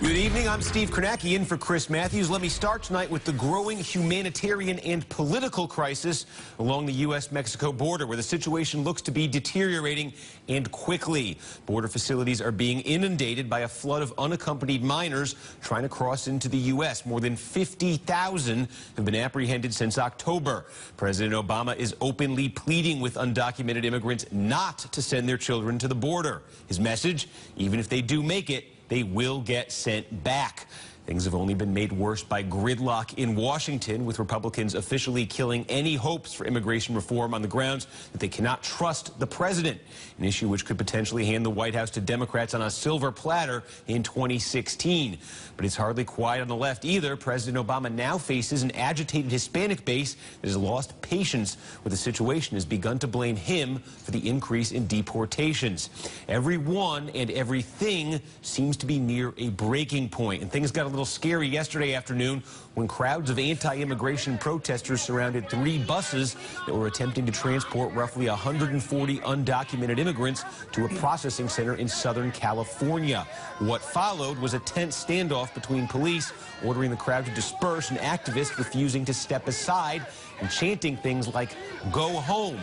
Good evening. I'm Steve Kornacki in for Chris Matthews. Let me start tonight with the growing humanitarian and political crisis along the U.S.-Mexico border, where the situation looks to be deteriorating and quickly. Border facilities are being inundated by a flood of unaccompanied minors trying to cross into the U.S. More than 50,000 have been apprehended since October. President Obama is openly pleading with undocumented immigrants not to send their children to the border. His message, even if they do make it, they will get sent back. Things have only been made worse by gridlock in Washington, with Republicans officially killing any hopes for immigration reform on the grounds that they cannot trust the president, an issue which could potentially hand the White House to Democrats on a silver platter in 2016. But it's hardly quiet on the left either. President Obama now faces an agitated Hispanic base that has lost patience with the situation, has begun to blame him for the increase in deportations. Everyone and everything seems to be near a breaking point, and things got a little scary yesterday afternoon when crowds of anti-immigration protesters surrounded three buses that were attempting to transport roughly 140 undocumented immigrants to a processing center in Southern California. What followed was a tense standoff between police ordering the crowd to disperse and activists refusing to step aside and chanting things like, go home.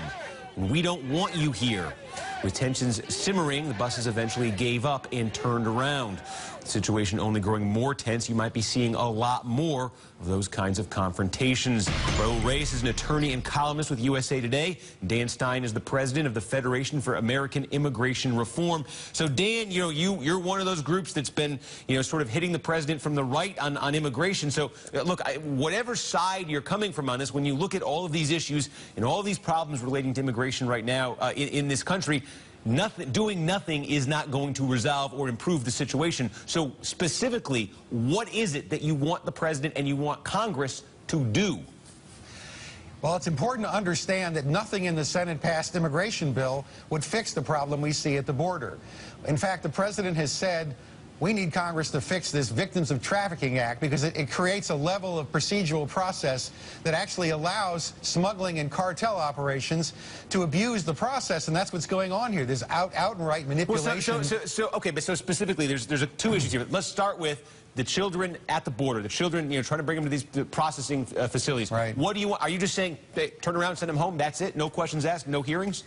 We don't want you here. With tensions simmering, the buses eventually gave up and turned around. The situation only growing more tense. You might be seeing a lot more of those kinds of confrontations. Raul Reyes is an attorney and columnist with USA Today. Dan Stein is the president of the Federation for American Immigration Reform. So, Dan, you know, you, you're one of those groups that's been, you know, sort of hitting the president from the right on, on immigration. So, uh, look, I, whatever side you're coming from on this, when you look at all of these issues and all these problems relating to immigration right now uh, in, in this country, Nothing, doing nothing is not going to resolve or improve the situation. So specifically, what is it that you want the president and you want Congress to do? Well, it's important to understand that nothing in the Senate-passed immigration bill would fix the problem we see at the border. In fact, the president has said we need Congress to fix this Victims of Trafficking Act because it, it, creates a level of procedural process that actually allows smuggling and cartel operations to abuse the process, and that's what's going on here. There's out, outright manipulation. Well, so, so, so, so, okay, but so specifically, there's there's a, two issues here. Let's start with the children at the border, the children, you know, trying to bring them to these processing uh, facilities. Right. What do you want? Are you just saying, hey, turn around, send them home? That's it? No questions asked? No hearings?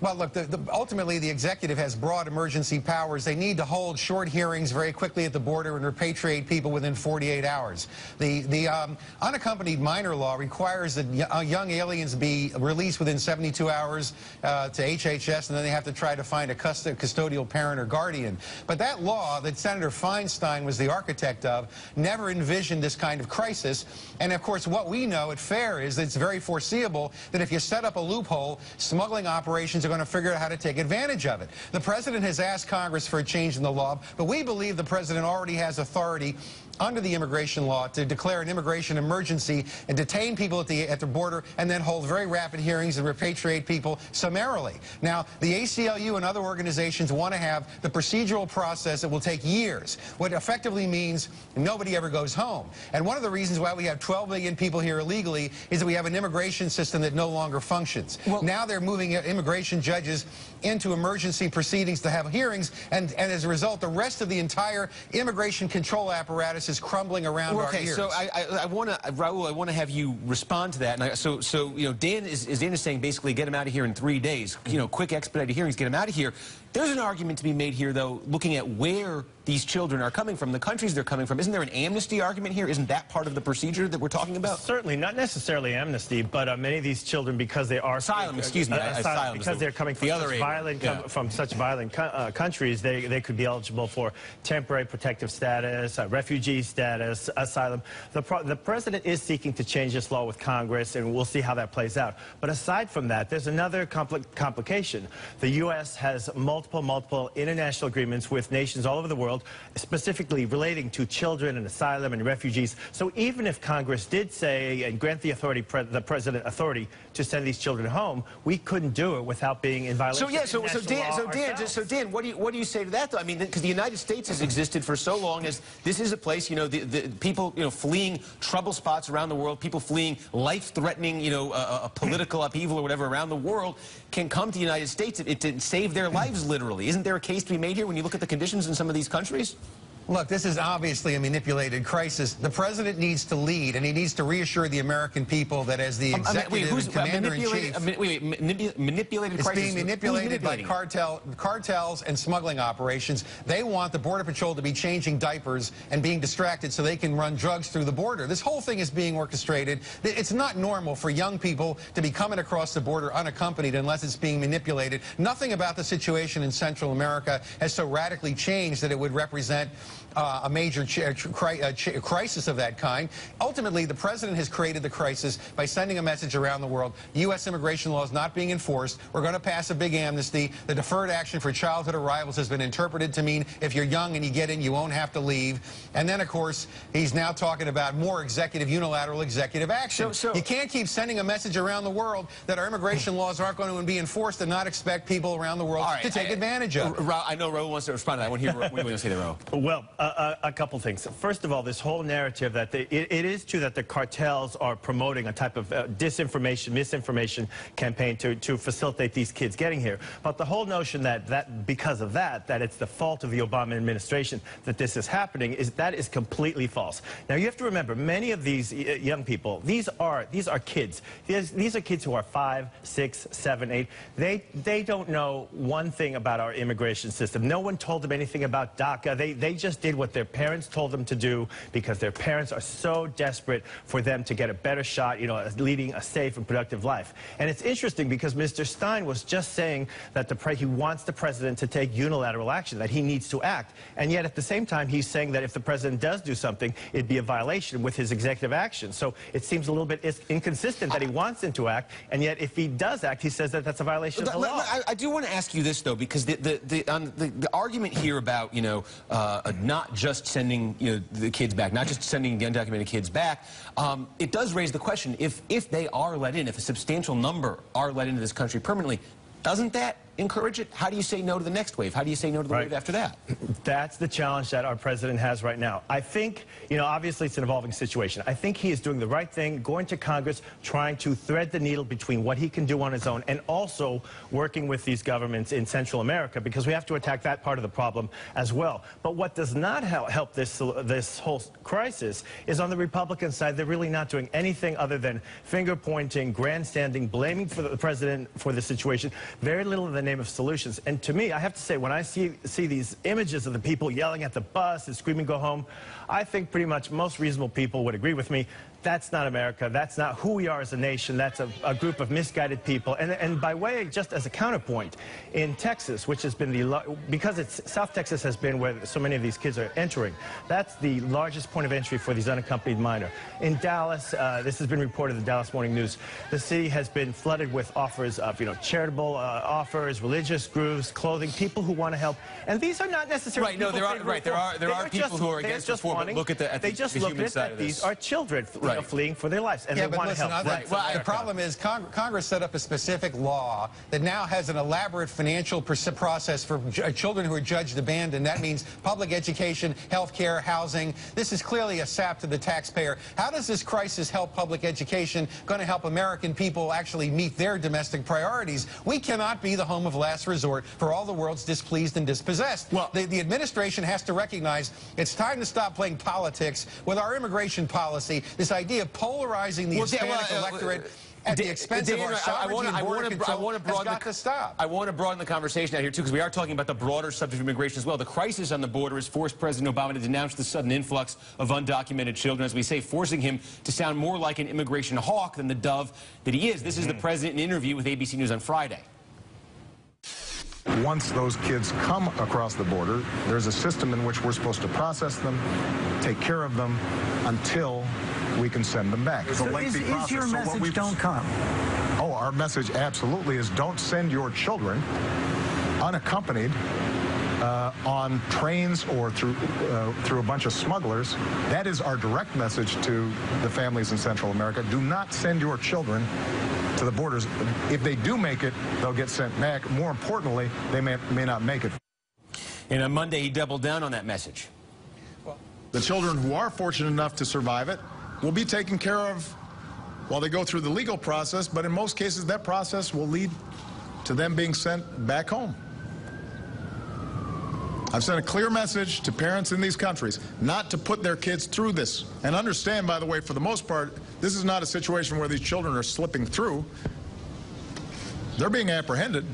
Well, look, the, the, ultimately the executive has broad emergency powers. They need to hold short hearings very quickly at the border and repatriate people within 48 hours. The, the um, unaccompanied minor law requires that uh, young aliens be released within 72 hours uh, to HHS, and then they have to try to find a custodial parent or guardian. But that law that Senator Feinstein was the architect of never envisioned this kind of crisis. And, of course, what we know at FAIR is that it's very foreseeable that if you set up a loophole, smuggling operations are going to figure out how to take advantage of it. The president has asked Congress for a change in the law, but we believe the president already has authority under the immigration law to declare an immigration emergency and detain people at the at the border and then hold very rapid hearings and repatriate people summarily. Now, the ACLU and other organizations want to have the procedural process that will take years, what effectively means nobody ever goes home. And one of the reasons why we have 12 million people here illegally is that we have an immigration system that no longer functions. Well, now they're moving uh, immigration judges into emergency proceedings to have hearings, and, and as a result, the rest of the entire immigration control apparatus is crumbling around well, okay, our ears. so I, I, I want to, Raul, I want to have you respond to that. And I, so, so you know, Dan is, is Dan is saying basically get him out of here in three days. You know, quick expedited hearings, get him out of here. There's an argument to be made here, though, looking at where these children are coming from, the countries they're coming from. Isn't there an amnesty argument here? Isn't that part of the procedure that we're talking about? Certainly, not necessarily amnesty, but uh, many of these children, because they are asylum, uh, excuse me, uh, asylum, asylum, because they're coming from the such violent, yeah. from such violent co uh, countries, they they could be eligible for temporary protective status, uh, refugee status, asylum. The the president is seeking to change this law with Congress, and we'll see how that plays out. But aside from that, there's another compl complication. The U.S. has multiple, multiple multiple international agreements with nations all over the world, specifically relating to children and asylum and refugees. So even if Congress did say and grant the authority, pre the president authority to send these children home, we couldn't do it without being in violation so, yeah, so, so Dan, so Dan, so Dan, what do you what do you say to that? Though? I mean, because the United States has existed for so long as this is a place, you know, the, the people, you know, fleeing trouble spots around the world, people fleeing life-threatening, you know, a, a political upheaval or whatever around the world can come to the United States. It, it, it save their lives literally. Isn't there a case to be made here when you look at the conditions in some of these countries? Look, this is obviously a manipulated crisis. The president needs to lead, and he needs to reassure the American people that as the Um, I mean, executive wait, and commander in manipulated? chief, uh, Wait, wait, manipu- manipulated it's crisis. being manipulated by cartel, cartels and smuggling operations. They want the Border Patrol to be changing diapers and being distracted so they can run drugs through the border. This whole thing is being orchestrated. It's not normal for young people to be coming across the border unaccompanied unless it's being manipulated. Nothing about the situation in Central America has so radically changed that it would represent uh, a major ch cri uh, ch crisis of that kind. Ultimately, the president has created the crisis by sending a message around the world. U.S. immigration law is not being enforced. We're going to pass a big amnesty. The deferred action for childhood arrivals has been interpreted to mean if you're young and you get in, you won't have to leave. And then, of course, he's now talking about more executive, unilateral executive action. So- so- you can't keep sending a message around the world that our immigration laws aren't going to be enforced and not expect people around the world All right, to take I- advantage of. it. Ra- I know Raul wants to respond to that. I want to hear what you want to say there, Raul. Well, uh, a, a couple things. First of all, this whole narrative that they, it, it is true that the cartels are promoting a type of uh, disinformation, misinformation campaign to, to facilitate these kids getting here. But the whole notion that, that because of that, that it's the fault of the Obama administration that this is happening, is that is completely false. Now, you have to remember, many of these young people, these are, these are kids. These, these are kids who are five, six, seven, eight. They, they don't know one thing about our immigration system. No one told them anything about DACA. They, they just did what their parents told them to do because their parents are so desperate for them to get a better shot, you know, leading a safe and productive life. And it's interesting because Mr. Stein was just saying that the pre he wants the president to take unilateral action, that he needs to act. And yet at the same time, he's saying that if the president does do something, it'd be a violation with his executive action. So it seems a little bit inconsistent that he wants him to act, and yet if he does act, he says that that's a violation of the law. I, I do want to ask you this though, because the the the, um, the, the argument here about you know uh, not just sending you know the kids back, not just sending the undocumented kids back, um, it does raise the question: if if they are let in, if a substantial number are let into this country permanently, doesn't that encourage it? How do you say no to the next wave? How do you say no to the Right. wave after that? That's the challenge that our president has right now. I think, you know, obviously it's an evolving situation. I think he is doing the right thing, going to Congress, trying to thread the needle between what he can do on his own and also working with these governments in Central America because we have to attack that part of the problem as well. But what does not help, help this, this whole crisis is on the Republican side, they're really not doing anything other than finger pointing, grandstanding, blaming for the president for the situation. Very little in the name of solutions. And to me, I have to say, when I see, see these images of the people yelling at the bus and screaming, go home, I think pretty much most reasonable people would agree with me. That's not America. That's not who we are as a nation. That's a, a group of misguided people. And, and by way, just as a counterpoint, in Texas, which has been the, because it's, South Texas has been where so many of these kids are entering, that's the largest point of entry for these unaccompanied minor. In Dallas, uh, this has been reported in the Dallas Morning News, the city has been flooded with offers of, you know, charitable uh, offers, religious groups, clothing, people who want to help. And these are not necessarily Right, no, there are- right, there are- there are people just- who are against just reform, but wanting- look at the- at they the- just the look human at side that of these are children you know, fleeing for their lives, and Yeah, they but want to listen, help. Right, the, well, the problem is Cong Congress set up a specific law that now has an elaborate financial process for j- uh, children who are judged abandoned. That means public education, health care, housing. This is clearly a sap to the taxpayer. How does this crisis help public education? Going to help American people actually meet their domestic priorities? We cannot be the home of last resort for all the world's displeased and dispossessed. Well- the, the administration has to recognize it's time to stop playing politics with our immigration policy. This idea of polarizing the Well, Hispanic well, uh, electorate at the expense of our I- I sovereignty wanna- I wanna- control I wanna has broaden the- stop. I want to broaden the conversation out here, too, because we are talking about the broader subject of immigration as well. The crisis on the border has forced President Obama to denounce the sudden influx of undocumented children, as we say, forcing him to sound more like an immigration hawk than the dove that he is. This is the president in an interview with ABC News on Friday. Once those kids come across the border, there's a system in which we're supposed to process them, take care of them, until we can send them back. It's So is, lengthy is process. your So message we've- don't come? Oh, our message absolutely is don't send your children unaccompanied uh, on trains or through uh, through a bunch of smugglers. That is our direct message to the families in Central America. Do not send your children to the borders. If they do make it, they'll get sent back. More importantly, they may, may not make it. And on Monday, he doubled down on that message. The children who are fortunate enough to survive it will be taken care of while they go through the legal process, but in most cases, that process will lead to them being sent back home. I've sent a clear message to parents in these countries not to put their kids through this. And understand, by the way, for the most part, this is not a situation where these children are slipping through. They're being apprehended.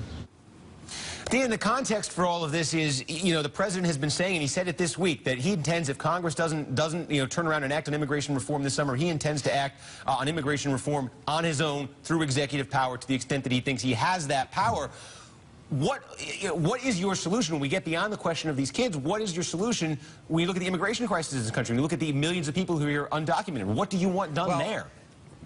Dan, the context for all of this is, you know, the president has been saying, and he said it this week, that he intends, if Congress doesn't, doesn't you know, turn around and act on immigration reform this summer, he intends to act uh, on immigration reform on his own through executive power to the extent that he thinks he has that power. What, you know, what is your solution when we get beyond the question of these kids? What is your solution when you look at the immigration crisis in this country? You look at the millions of people who are undocumented? What do you want done Well, there?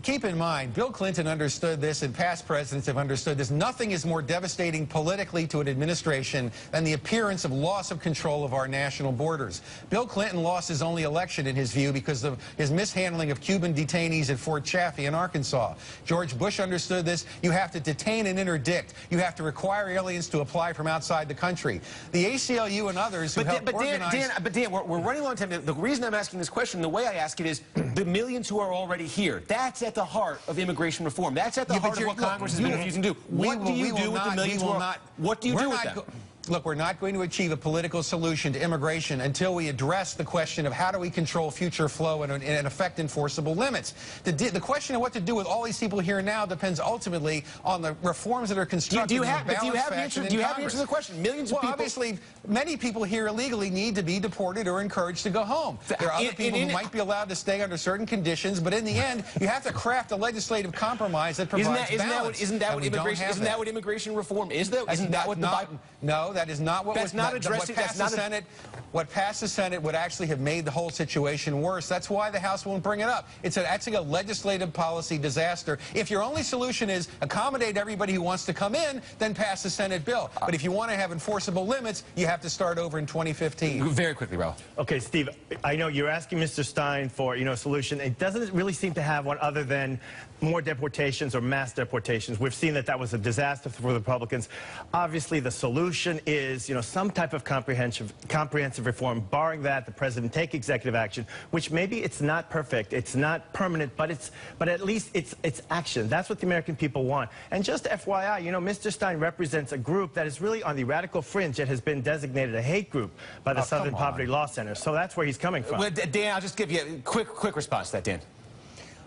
Keep in mind, Bill Clinton understood this and past presidents have understood this. Nothing is more devastating politically to an administration than the appearance of loss of control of our national borders. Bill Clinton lost his only election, in his view, because of his mishandling of Cuban detainees at Fort Chaffee in Arkansas. George Bush understood this. You have to detain and interdict. You have to require aliens to apply from outside the country. The ACLU and others who But, Dan, helped but Dan, organize... Dan, but Dan, we're, we're running low on time. The reason I'm asking this question, the way I ask it is, the millions who are already here, that's at the heart of immigration reform. That's at the Yeah, heart of what Congress has been refusing to do. What do you do with the millions we who will are... not- What do you do with them? Look, we're not going to achieve a political solution to immigration until we address the question of how do we control future flow and, and affect enforceable limits. The, the question of what to do with all these people here now depends ultimately on the reforms that are Do you, constructed do you have, do you have the answer? Do you have the answer to the question? Millions of well, people. obviously, many people here illegally need to be deported or encouraged to go home. There are other In- people in- who might be allowed to stay under certain conditions, but in the end, you have to craft a legislative compromise that provides Isn't that, isn't that balance. what, isn't that what immigration isn't that. what immigration reform is though? Isn't that That's what the not, Bible No, that is not what That's was not that- addressing- What that's passed not the a- Senate. What passed the Senate would actually have made the whole situation worse. That's why the House won't bring it up. It's a, actually a legislative policy disaster. If your only solution is accommodate everybody who wants to come in, then pass the Senate bill. But if you want to have enforceable limits, you have to start over in 2015. Very quickly, Ralph. Okay, Steve, I know you're asking Mr. Stein for, you know, a solution. It doesn't really seem to have one other than more deportations or mass deportations. We've seen that that was a disaster for the Republicans. Obviously, the solution is, you know, some type of comprehensive, comprehensive reform. Barring that, the president take executive action, which maybe it's not perfect, it's not permanent, but it's, but at least it's, it's action. That's what the American people want. And just FYI, you know, Mr. Stein represents a group that is really on the radical fringe. It has been designated a hate group by the Oh, Southern. Poverty Law Center. So that's where he's coming from. Well, Dan, I'll just give you a quick, quick response to that, Dan.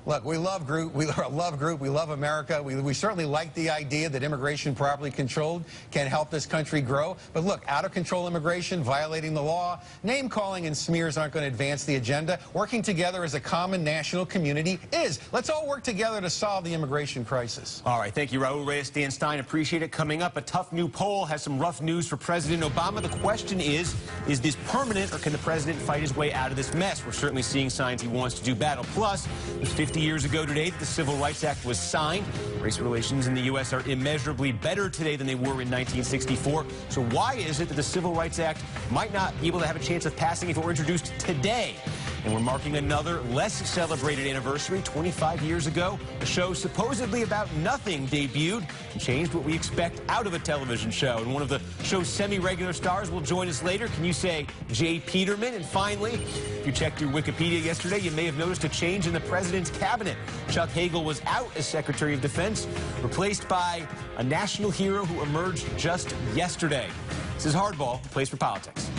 Look, we love group. We love group. We love America. We, we certainly like the idea that immigration properly controlled can help this country grow. But look, out of control immigration, violating the law, name calling and smears aren't going to advance the agenda. Working together as a common national community is. Let's all work together to solve the immigration crisis. All right, thank you, Raul Reyes, Dan Stein. Appreciate it. Coming up, a tough new poll has some rough news for President Obama. The question is, is this permanent or can the president fight his way out of this mess? We're certainly seeing signs he wants to do battle. Plus, was 50 years ago today the Civil Rights Act was signed. Race relations in the U.S. are immeasurably better today than they were in 1964. So why is it that the Civil Rights Act might not be able to have a chance of passing if it were introduced today? And we're marking another less celebrated anniversary. 25 years ago, a show supposedly about nothing debuted and changed what we expect out of a television show. And one of the show's semi-regular stars will join us later. Can you say J. Peterman? And finally, if you checked your Wikipedia yesterday, you may have noticed a change in the president's cabinet. Chuck Hagel was out as Secretary of Defense, replaced by a national hero who emerged just yesterday. This is Hardball, place for politics.